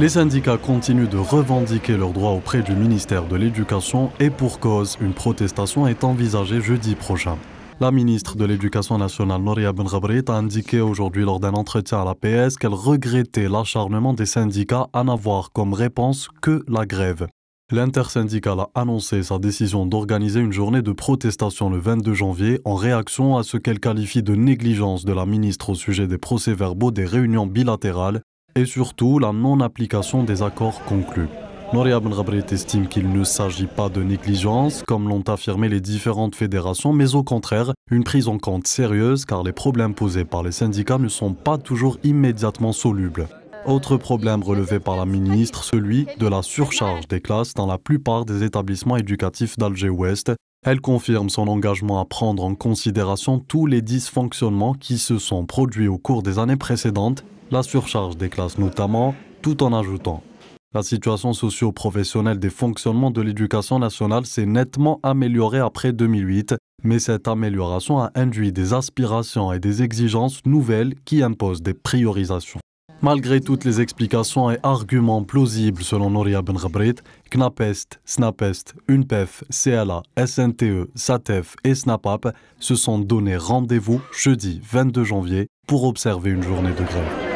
Les syndicats continuent de revendiquer leurs droits auprès du ministère de l'Éducation et pour cause, une protestation est envisagée jeudi prochain. La ministre de l'Éducation nationale, Noria Ben a indiqué aujourd'hui lors d'un entretien à la PS qu'elle regrettait l'acharnement des syndicats à n'avoir comme réponse que la grève. L'intersyndicale a annoncé sa décision d'organiser une journée de protestation le 22 janvier en réaction à ce qu'elle qualifie de négligence de la ministre au sujet des procès-verbaux des réunions bilatérales et surtout la non-application des accords conclus. Noria Ben estime qu'il ne s'agit pas de négligence, comme l'ont affirmé les différentes fédérations, mais au contraire, une prise en compte sérieuse car les problèmes posés par les syndicats ne sont pas toujours immédiatement solubles. Autre problème relevé par la ministre, celui de la surcharge des classes dans la plupart des établissements éducatifs d'Alger-Ouest. Elle confirme son engagement à prendre en considération tous les dysfonctionnements qui se sont produits au cours des années précédentes la surcharge des classes notamment, tout en ajoutant la situation socio-professionnelle des fonctionnements de l'éducation nationale s'est nettement améliorée après 2008, mais cette amélioration a induit des aspirations et des exigences nouvelles qui imposent des priorisations. Malgré toutes les explications et arguments plausibles selon Noria Ben KNAPEST, SNAPEST, UNPEF, CLA, SNTE, SATEF et SNAPAP se sont donné rendez-vous jeudi 22 janvier pour observer une journée de grève.